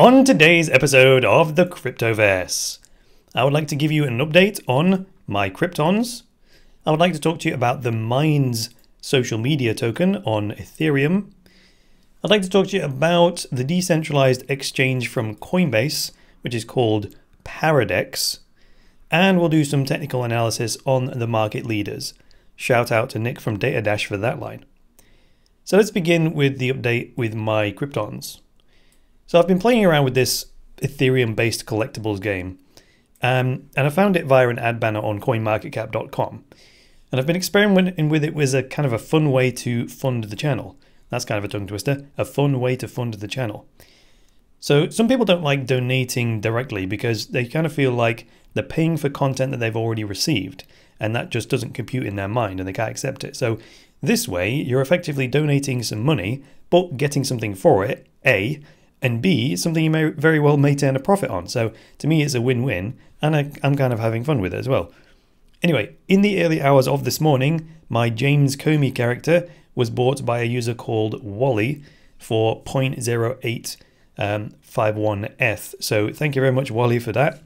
On today's episode of the Cryptoverse, I would like to give you an update on MyCryptons. I would like to talk to you about the Minds social media token on Ethereum. I'd like to talk to you about the decentralized exchange from Coinbase, which is called Paradex. And we'll do some technical analysis on the market leaders. Shout out to Nick from DataDash for that line. So let's begin with the update with MyCryptons. So I've been playing around with this Ethereum-based collectibles game, um, and I found it via an ad banner on CoinMarketCap.com. And I've been experimenting with it as a kind of a fun way to fund the channel. That's kind of a tongue twister. A fun way to fund the channel. So some people don't like donating directly because they kind of feel like they're paying for content that they've already received, and that just doesn't compute in their mind and they can't accept it. So this way, you're effectively donating some money, but getting something for it, A, and B, something you may very well may turn a profit on. So to me, it's a win-win, and I, I'm kind of having fun with it as well. Anyway, in the early hours of this morning, my James Comey character was bought by a user called Wally for 0.0851 um. So thank you very much, Wally, for that.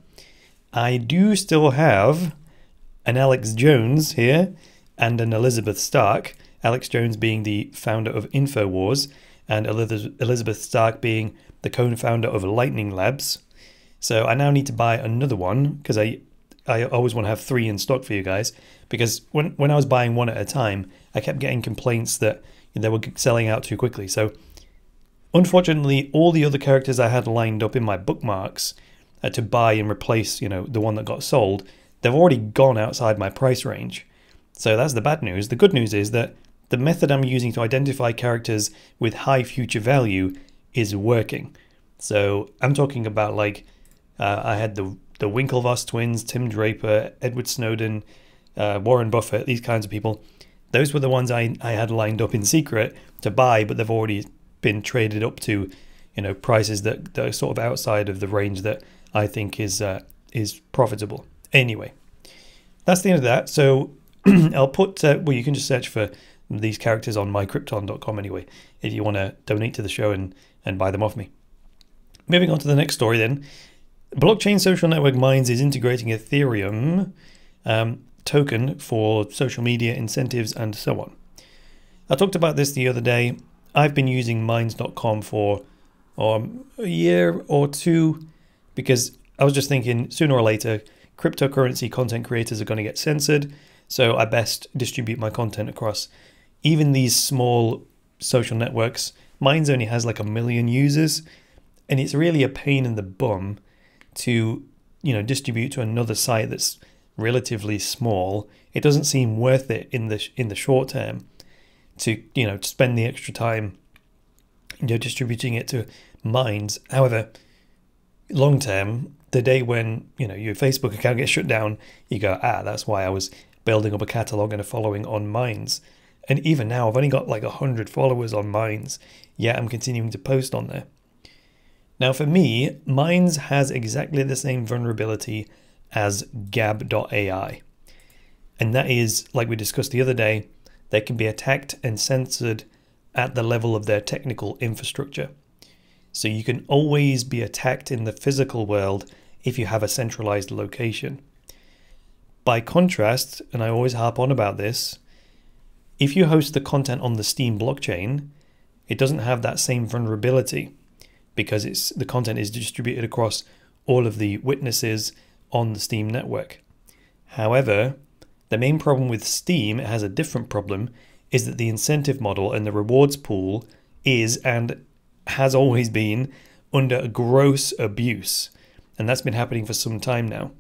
I do still have an Alex Jones here and an Elizabeth Stark. Alex Jones being the founder of InfoWars, and Elizabeth Stark being the co-founder of Lightning Labs. So I now need to buy another one because I I always want to have three in stock for you guys because when when I was buying one at a time, I kept getting complaints that they were selling out too quickly. So unfortunately, all the other characters I had lined up in my bookmarks uh, to buy and replace, you know, the one that got sold, they've already gone outside my price range. So that's the bad news. The good news is that the method I'm using to identify characters with high future value is working. So I'm talking about like uh, I had the the Winklevoss twins, Tim Draper, Edward Snowden, uh, Warren Buffett, these kinds of people. Those were the ones I, I had lined up in secret to buy, but they've already been traded up to, you know, prices that, that are sort of outside of the range that I think is uh, is profitable. Anyway, that's the end of that. So I'll put uh, well, you can just search for these characters on mykrypton.com anyway, if you want to donate to the show and, and buy them off me. Moving on to the next story then. Blockchain Social Network Minds is integrating Ethereum um, token for social media incentives and so on. I talked about this the other day. I've been using minds.com for um, a year or two because I was just thinking sooner or later cryptocurrency content creators are going to get censored. So I best distribute my content across even these small social networks, Minds only has like a million users, and it's really a pain in the bum to, you know, distribute to another site that's relatively small. It doesn't seem worth it in the in the short term to, you know, spend the extra time you know distributing it to Minds. However, long term, the day when, you know, your Facebook account gets shut down, you go, "Ah, that's why I was building up a catalog and a following on Minds." And even now, I've only got like 100 followers on Minds, yet I'm continuing to post on there. Now, for me, Minds has exactly the same vulnerability as Gab.ai. And that is, like we discussed the other day, they can be attacked and censored at the level of their technical infrastructure. So you can always be attacked in the physical world if you have a centralized location. By contrast, and I always harp on about this, if you host the content on the Steem blockchain, it doesn't have that same vulnerability because it's the content is distributed across all of the witnesses on the Steem network. However, the main problem with Steem, it has a different problem, is that the incentive model and the rewards pool is and has always been under gross abuse. And that's been happening for some time now.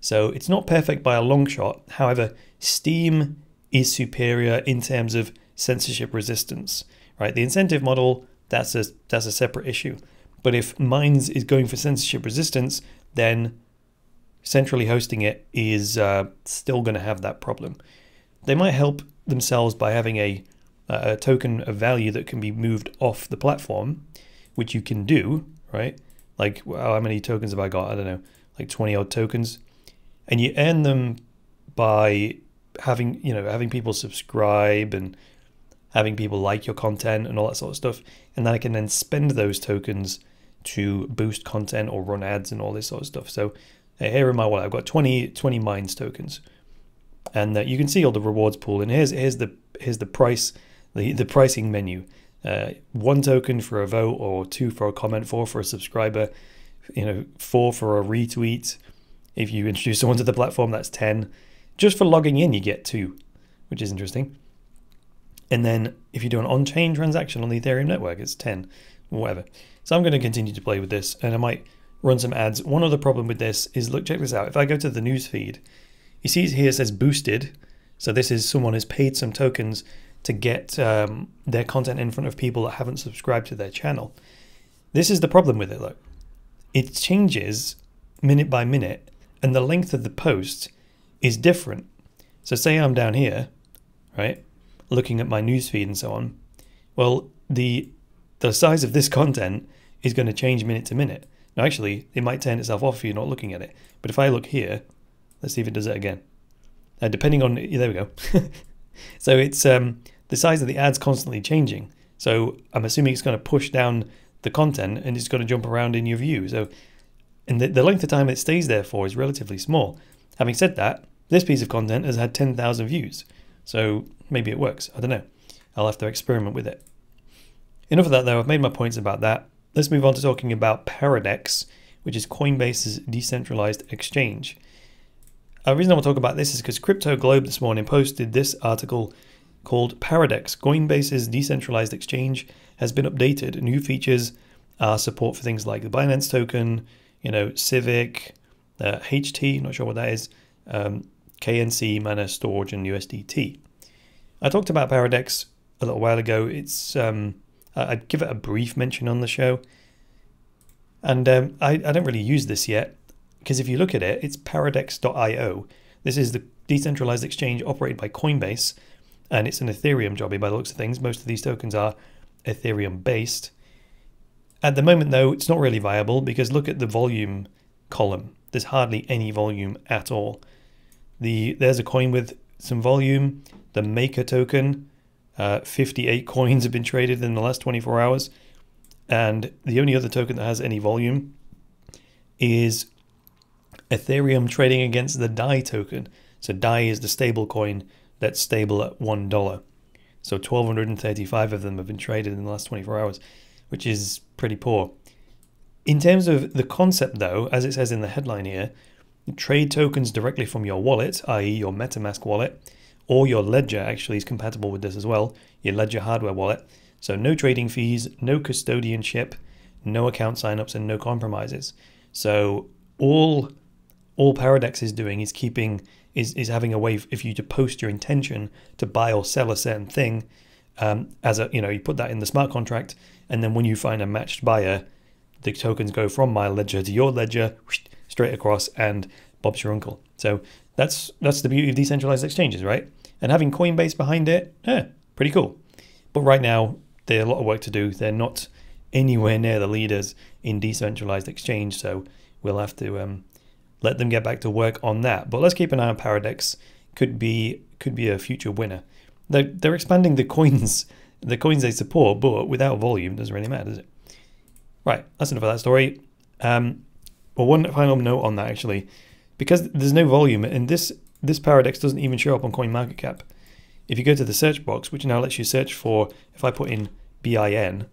So it's not perfect by a long shot. However, Steem is superior in terms of censorship resistance, right? The incentive model, that's a, that's a separate issue. But if Minds is going for censorship resistance, then centrally hosting it is uh, still going to have that problem. They might help themselves by having a, a token of value that can be moved off the platform, which you can do, right? Like, how many tokens have I got? I don't know, like 20 odd tokens. And you earn them by having you know having people subscribe and having people like your content and all that sort of stuff and then I can then spend those tokens to boost content or run ads and all this sort of stuff. So uh, here in my wallet, I've got 20, 20 Minds tokens, and uh, you can see all the rewards pool. And here's here's the here's the price, the the pricing menu. Uh, one token for a vote, or two for a comment, four for a subscriber, you know, four for a retweet. If you introduce someone to the platform, that's ten. Just for logging in, you get two, which is interesting. And then if you do an on-chain transaction on the Ethereum network, it's 10, whatever. So I'm going to continue to play with this and I might run some ads. One other problem with this is, look, check this out. If I go to the news feed, you see here it says boosted. So this is someone has paid some tokens to get um, their content in front of people that haven't subscribed to their channel. This is the problem with it, look. It changes minute by minute and the length of the post is different. So say I'm down here, right? looking at my newsfeed and so on, well, the the size of this content is going to change minute to minute. Now, actually, it might turn itself off if you're not looking at it. But if I look here, let's see if it does it again. Uh, depending on, there we go. so it's um, the size of the ad's constantly changing. So I'm assuming it's going to push down the content and it's going to jump around in your view. So and the, the length of time it stays there for is relatively small. Having said that, this piece of content has had 10,000 views. So maybe it works. I don't know. I'll have to experiment with it. Enough of that though, I've made my points about that. Let's move on to talking about Paradex, which is Coinbase's decentralized exchange. The reason I want to talk about this is because Crypto Globe this morning posted this article called Paradex, Coinbase's decentralized exchange has been updated. New features are support for things like the Binance token, you know, Civic, uh, HT, not sure what that is, um, KNC, Mana, Storj, and USDT. I talked about Paradex a little while ago. It's um, I'd give it a brief mention on the show, and um, I, I don't really use this yet because if you look at it, it's Paradex.io. This is the decentralized exchange operated by Coinbase, and it's an Ethereum jobby by the looks of things. Most of these tokens are Ethereum based. At the moment, though, it's not really viable because look at the volume column. There's hardly any volume at all. The there's a coin with some volume. The Maker token, uh, 58 coins have been traded in the last 24 hours. And the only other token that has any volume is Ethereum trading against the DAI token. So DAI is the stable coin that's stable at $1. So 1,235 of them have been traded in the last 24 hours, which is pretty poor. In terms of the concept, though, as it says in the headline here, trade tokens directly from your wallet, i.e., your MetaMask wallet, or your ledger actually is compatible with this as well, your ledger hardware wallet. So no trading fees, no custodianship, no account signups, and no compromises. So all all Paradex is doing is keeping is is having a way if you to post your intention to buy or sell a certain thing um, as a you know you put that in the smart contract, and then when you find a matched buyer, the tokens go from my ledger to your ledger straight across, and Bob's your uncle. So that's that's the beauty of decentralized exchanges, right? And having Coinbase behind it, eh, pretty cool. But right now, there's a lot of work to do. They're not anywhere near the leaders in decentralized exchange, so we'll have to um, let them get back to work on that. But let's keep an eye on Paradex. Could be could be a future winner. They're, they're expanding the coins the coins they support, but without volume doesn't really matter, does it? Right, that's enough of that story. Um, well, one final note on that actually, because there's no volume, and this this Paradex doesn't even show up on CoinMarketCap. If you go to the search box, which now lets you search for, if I put in BIN,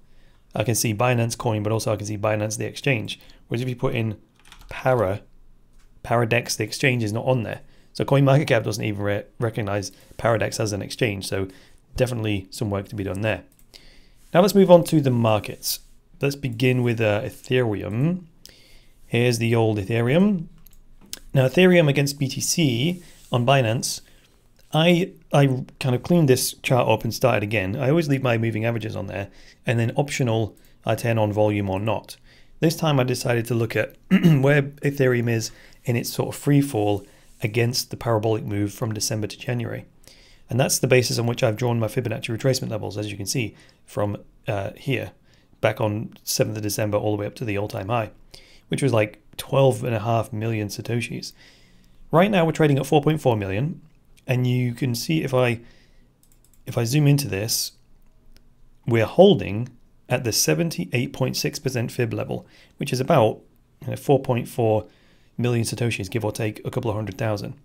I can see Binance Coin, but also I can see Binance the exchange. Whereas if you put in Para, Paradex the exchange is not on there. So CoinMarketCap doesn't even re recognize Paradex as an exchange. So definitely some work to be done there. Now let's move on to the markets. Let's begin with uh, Ethereum. Here's the old Ethereum. Now Ethereum against BTC on Binance, I I kind of cleaned this chart up and started again. I always leave my moving averages on there, and then optional I turn on volume or not. This time I decided to look at where Ethereum is in its sort of free fall against the parabolic move from December to January. And that's the basis on which I've drawn my Fibonacci retracement levels, as you can see from uh, here, back on 7th of December all the way up to the all-time high, which was like 12 and a half million Satoshis. Right now we're trading at 4.4 million and you can see if I if I zoom into this we're holding at the 78.6% fib level, which is about you know, 4.4 million satoshis, give or take a couple of hundred thousand.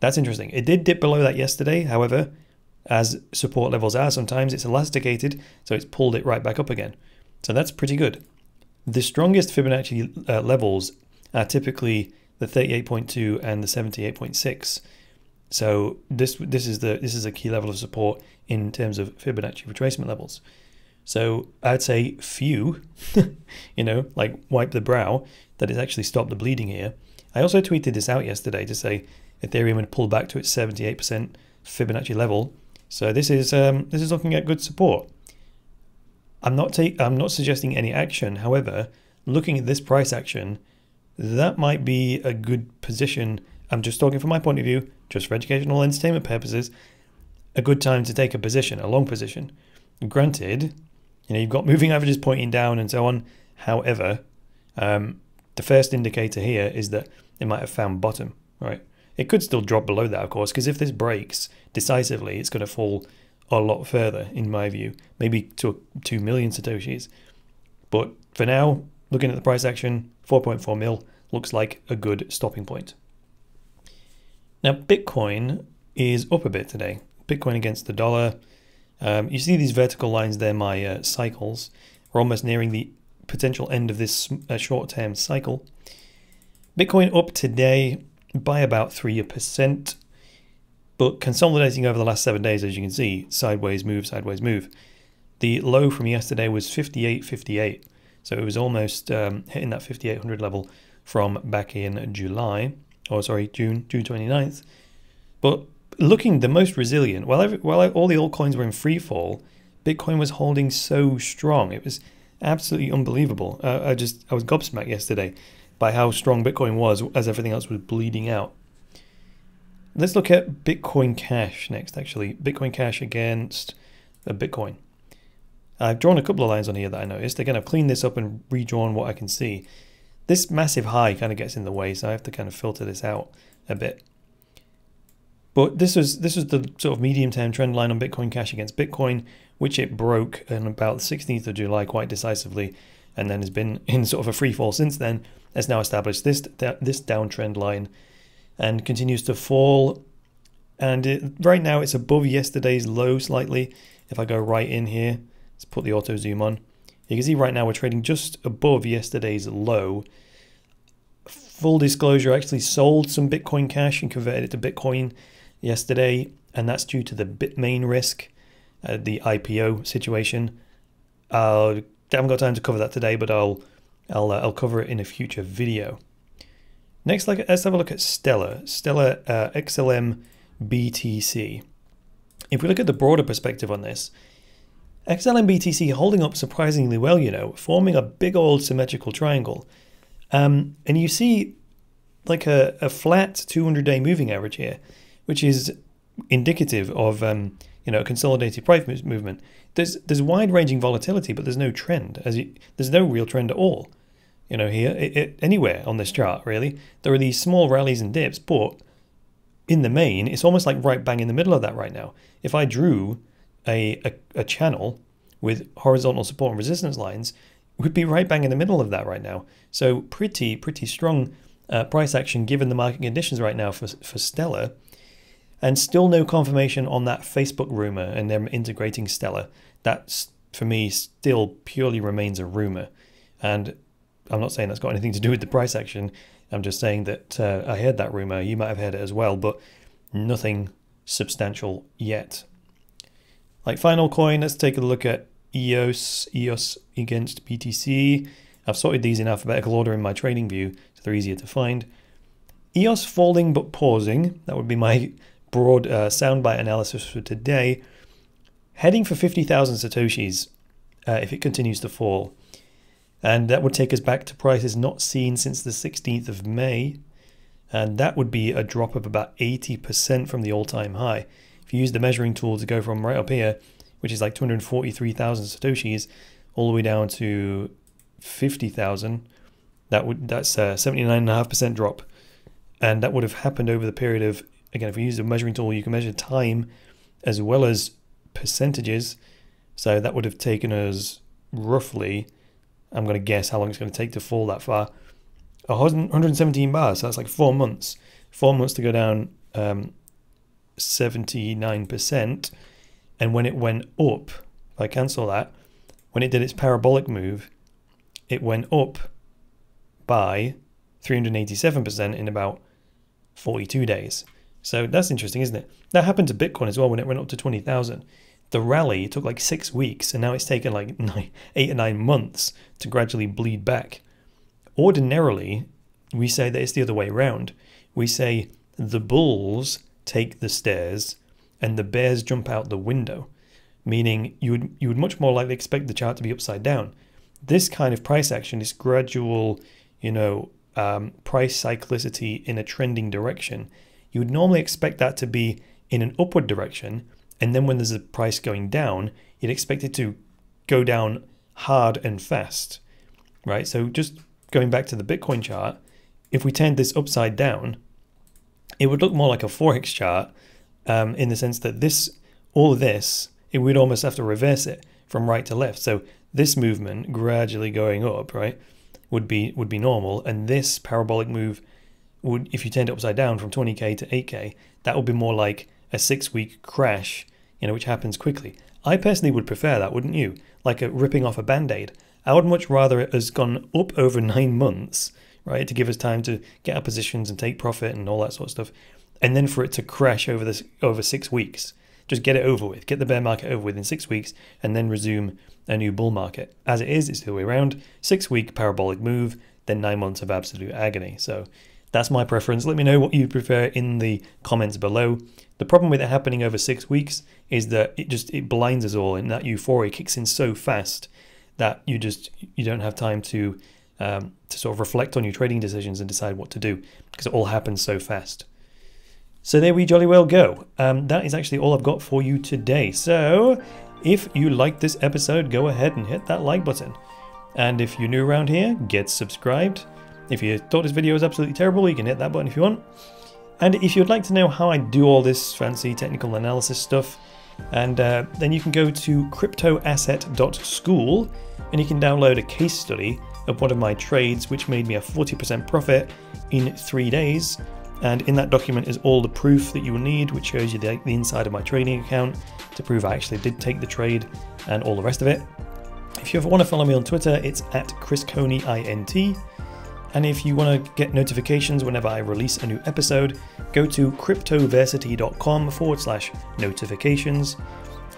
That's interesting. It did dip below that yesterday, however, as support levels are sometimes, it's elasticated, so it's pulled it right back up again. So that's pretty good. The strongest Fibonacci uh, levels are typically the 38.2 and the 78.6. So this this is the this is a key level of support in terms of Fibonacci retracement levels. So I'd say phew, you know, like wipe the brow, that it's actually stopped the bleeding here. I also tweeted this out yesterday to say Ethereum had pulled back to its 78% Fibonacci level. So this is um, this is looking at good support. I'm not take I'm not suggesting any action. However, looking at this price action, that might be a good position. I'm just talking from my point of view, just for educational entertainment purposes, a good time to take a position, a long position. Granted, you know, you've got moving averages pointing down and so on. However, um, the first indicator here is that it might have found bottom, right? It could still drop below that, of course, because if this breaks decisively, it's going to fall a lot further, in my view, maybe to 2 million Satoshis. But for now, looking at the price action, 4.4 mil looks like a good stopping point. Now, Bitcoin is up a bit today. Bitcoin against the dollar. Um, you see these vertical lines there, my uh, cycles. We're almost nearing the potential end of this uh, short-term cycle. Bitcoin up today by about 3%, but consolidating over the last seven days, as you can see, sideways move, sideways move. The low from yesterday was 58.58, so it was almost um, hitting that 5800 level from back in July, or sorry, June, June 29th. But looking the most resilient, while, every, while all the altcoins were in free fall, Bitcoin was holding so strong. It was absolutely unbelievable. Uh, I just I was gobsmacked yesterday by how strong Bitcoin was as everything else was bleeding out. Let's look at Bitcoin Cash next, actually. Bitcoin Cash against Bitcoin. I've drawn a couple of lines on here that I noticed. Again, I've cleaned this up and redrawn what I can see. This massive high kind of gets in the way, so I have to kind of filter this out a bit. But this was this was the sort of medium-term trend line on Bitcoin Cash against Bitcoin, which it broke on about the 16th of July quite decisively, and then has been in sort of a free fall since then. Has now established this this downtrend line and continues to fall. And it, right now it's above yesterday's low slightly. If I go right in here, let's put the auto zoom on. You can see right now we're trading just above yesterday's low. Full disclosure, I actually sold some Bitcoin Cash and converted it to Bitcoin yesterday, and that's due to the Bitmain risk, uh, the IPO situation. Uh, I haven't got time to cover that today, but I'll I'll uh, I'll cover it in a future video. Next, let's have a look at Stellar, Stellar uh, XLM BTC. If we look at the broader perspective on this, XLM BTC holding up surprisingly well, you know, forming a big old symmetrical triangle. Um, and you see like a, a flat 200-day moving average here, which is indicative of um, you know a consolidated price movement. There's there's wide-ranging volatility, but there's no trend. As you, there's no real trend at all you know, here, it, it, anywhere on this chart, really. There are these small rallies and dips, but in the main, it's almost like right bang in the middle of that right now. If I drew a, a, a channel with horizontal support and resistance lines, would be right bang in the middle of that right now. So pretty, pretty strong uh, price action given the market conditions right now for, for Stellar. And still no confirmation on that Facebook rumor and them integrating Stellar. That's, for me, still purely remains a rumor. And I'm not saying that's got anything to do with the price action. I'm just saying that uh, I heard that rumor. You might have heard it as well, but nothing substantial yet. Like final coin, let's take a look at EOS, EOS against BTC. I've sorted these in alphabetical order in my trading view, so they're easier to find. EOS falling but pausing. That would be my broad uh, soundbite analysis for today. Heading for 50,000 Satoshis uh, if it continues to fall. And that would take us back to prices not seen since the 16th of May. And that would be a drop of about 80% from the all time high. If you use the measuring tool to go from right up here, which is like 243,000 Satoshis, all the way down to 50,000, that would that's a 79.5% drop. And that would have happened over the period of, again, if you use the measuring tool, you can measure time as well as percentages. So that would have taken us roughly, I'm going to guess how long it's going to take to fall that far. 117 bars, so that's like four months. Four months to go down um, 79%. And when it went up, if I cancel that, when it did its parabolic move, it went up by 387% in about 42 days. So that's interesting, isn't it? That happened to Bitcoin as well when it went up to 20,000. The rally took like six weeks, and now it's taken like nine, eight or nine months to gradually bleed back. Ordinarily, we say that it's the other way around. We say the bulls take the stairs and the bears jump out the window, meaning you would you would much more likely expect the chart to be upside down. This kind of price action, this gradual, you know, um, price cyclicity in a trending direction, you would normally expect that to be in an upward direction, and then when there's a price going down, you'd expect it to go down hard and fast, right? So just going back to the Bitcoin chart, if we turned this upside down, it would look more like a forex chart um, in the sense that this, all of this, it would almost have to reverse it from right to left. So this movement gradually going up, right, would be would be normal, and this parabolic move would, if you turned it upside down from 20k to 8k, that would be more like a six-week crash, you know, which happens quickly. I personally would prefer that, wouldn't you? Like a ripping off a band-aid. I would much rather it has gone up over nine months, right, to give us time to get our positions and take profit and all that sort of stuff, and then for it to crash over this over six weeks. Just get it over with, get the bear market over with in six weeks, and then resume a new bull market. As it is, it's the other way around. Six week parabolic move, then nine months of absolute agony. So that's my preference. Let me know what you prefer in the comments below. The problem with it happening over six weeks is that it just it blinds us all, and that euphoria kicks in so fast that you just you don't have time to um, to sort of reflect on your trading decisions and decide what to do because it all happens so fast. So there we jolly well go. Um, that is actually all I've got for you today. So if you liked this episode, go ahead and hit that like button. And if you're new around here, get subscribed. If you thought this video was absolutely terrible, you can hit that button if you want. And if you'd like to know how I do all this fancy technical analysis stuff, and uh, then you can go to cryptoasset.school and you can download a case study of one of my trades which made me a 40% profit in three days. And in that document is all the proof that you will need, which shows you the, the inside of my trading account to prove I actually did take the trade and all the rest of it. If you ever want to follow me on Twitter, it's at ChrisConeyINT. And if you want to get notifications whenever I release a new episode, go to cryptoversity.com forward slash notifications.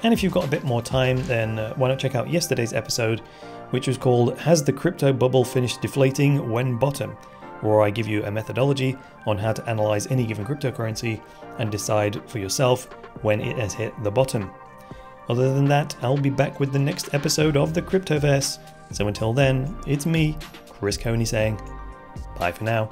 And if you've got a bit more time, then uh, why not check out yesterday's episode, which was called Has the Crypto Bubble Finished Deflating When Bottom? where I give you a methodology on how to analyze any given cryptocurrency and decide for yourself when it has hit the bottom. Other than that, I'll be back with the next episode of the Cryptoverse. So until then, it's me, Chris Coney saying, Bye for now.